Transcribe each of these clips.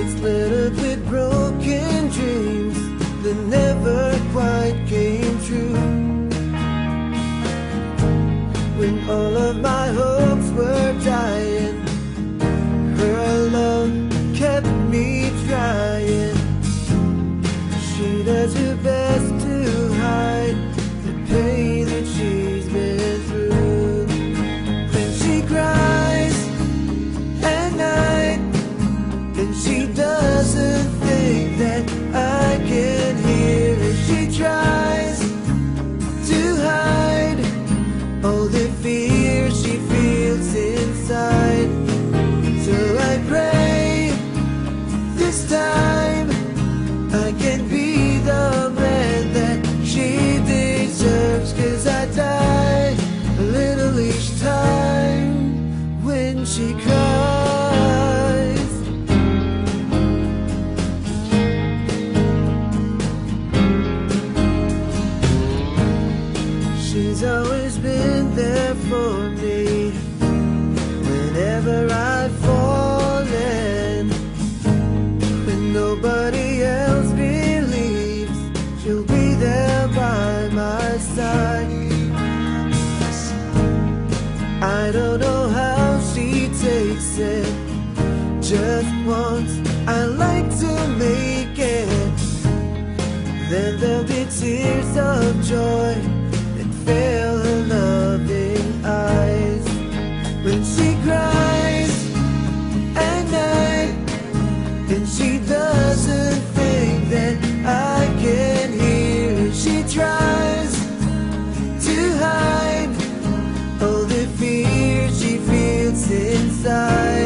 It's little with broken dreams that never quite came true. When all of my try. She's always been there for me whenever I've fallen. When nobody else believes, she'll be there by my side. I don't know how she takes it. Just once, I like to make it. Then there'll be tears of joy fill her loving eyes when she cries at night and she doesn't think that I can hear. She tries to hide all the fear she feels inside.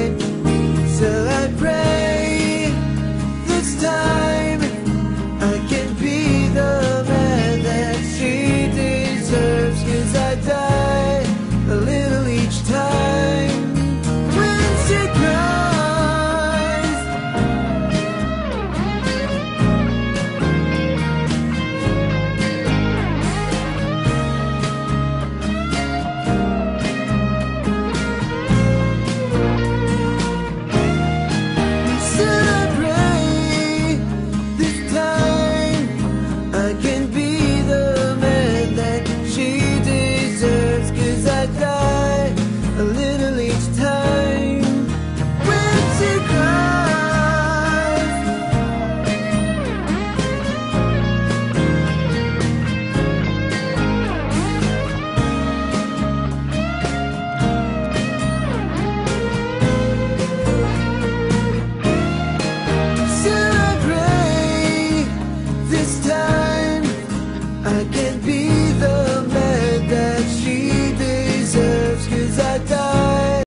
a little